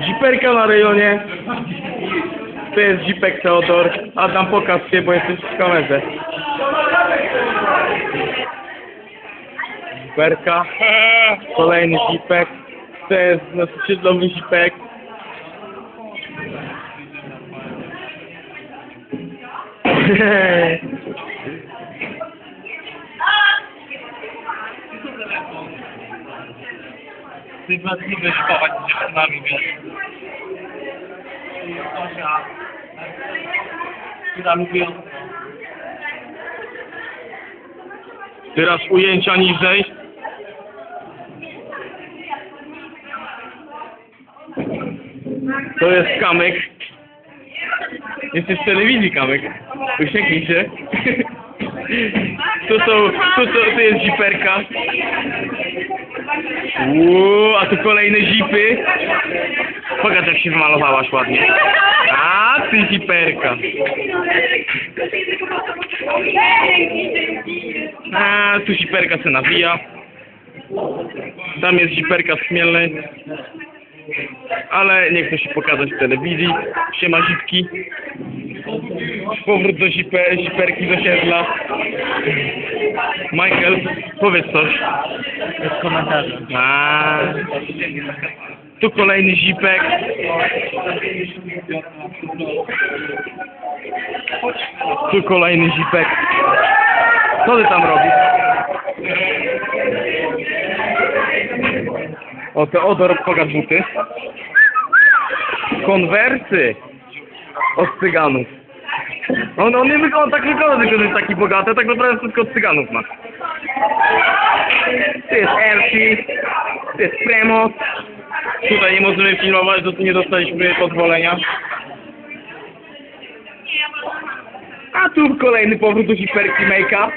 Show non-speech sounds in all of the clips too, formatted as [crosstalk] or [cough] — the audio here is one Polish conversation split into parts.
Ziperka na rejonie. To jest zipek Teodor. Adam pokaż się, bo jesteś w kamerze. Ziperka. Kolejny zipek. To jest nasz siedlowy zipek. [laughs] Ty będziesz kochać z dziewczynami, wiesz. Zosia, która lubi Teraz ujęcia niżej. To jest kamyk. Jesteś w telewizji kamyk. Uśmiechnij się. [laughs] Tu są, tu, są, tu jest ziperka. Uuu, a tu kolejne zipy. Pokaż jak się wymalowałaś ładnie. A, ty ziperka. A, tu ziperka se nawija. Tam jest ziperka z Chmielnej. Ale nie chcę się pokazać w telewizji. Siema zipki. Powrót do zipe, ziperki z osiedla. Michael, powiedz coś. Bez komentarzy. A, tu kolejny zipek. Tu kolejny zipek. Co ty tam robisz? O, Teodor, pokaż buty. Konwersy. Od cyganów. On, on nie wygląda, on tak wygląda, tylko że jest taki bogaty, tak naprawdę wszystko od cyganów ma. Tu jest Elfi, tu jest Premo. Tutaj nie możemy filmować, bo tu nie dostaliśmy pozwolenia. A tu kolejny powrót do hiperki Make-up.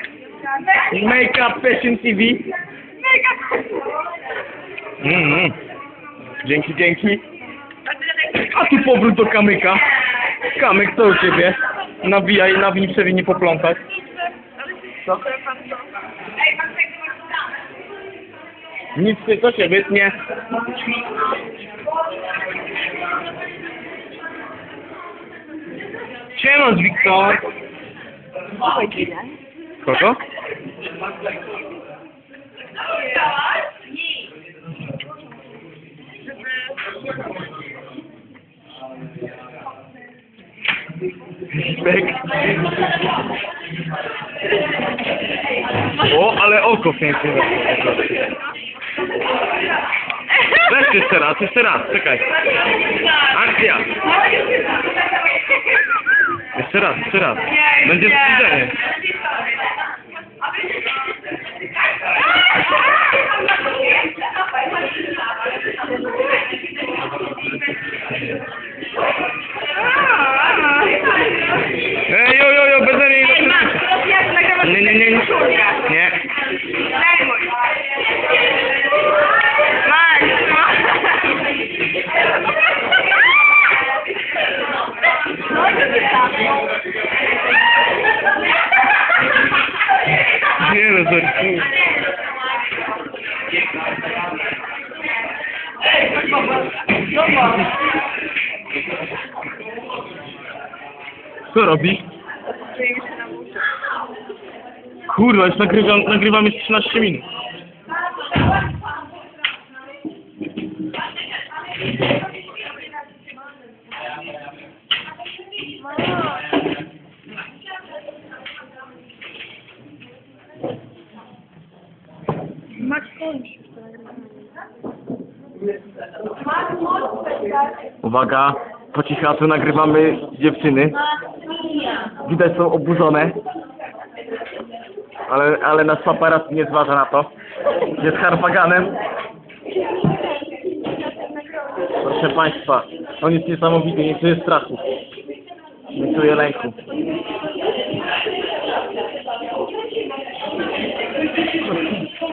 Make-up Fashion TV. Mm, Dzięki, dzięki. A tu powrót do kamyka. Kamyk, co u ciebie? Nawijaj, nawij, przewi nie poplątać. Co? Nic nie, co się wytnie. Siema, Wiktor. Kogo? Zipek. O, ale oko pięknie weszło. Weź jeszcze raz, jeszcze raz, czekaj. Akcja. Jeszcze raz, jeszcze raz. Będzie wstydzenie. Co robi? Kurwa, już nagrywam, nagrywam już 13 minut. Uwaga, po cichaczu nagrywamy dziewczyny. Widać są oburzone. Ale, ale nasz paparaz nie zważa na to. Jest harfaganem. Proszę Państwa, on jest niesamowity, nie czuje strachu. Nie czuje lęku.